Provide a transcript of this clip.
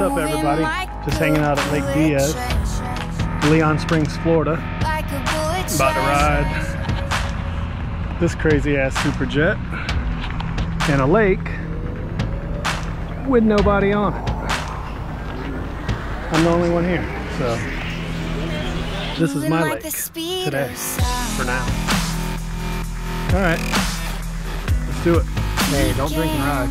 What's up, everybody? Just hanging out at Lake Dias. Leon Springs, Florida. Like a bullet About to ride this crazy ass super jet in a lake with nobody on it. I'm the only one here, so this is my like lake today for now. All right, let's do it. Hey, don't drink and ride.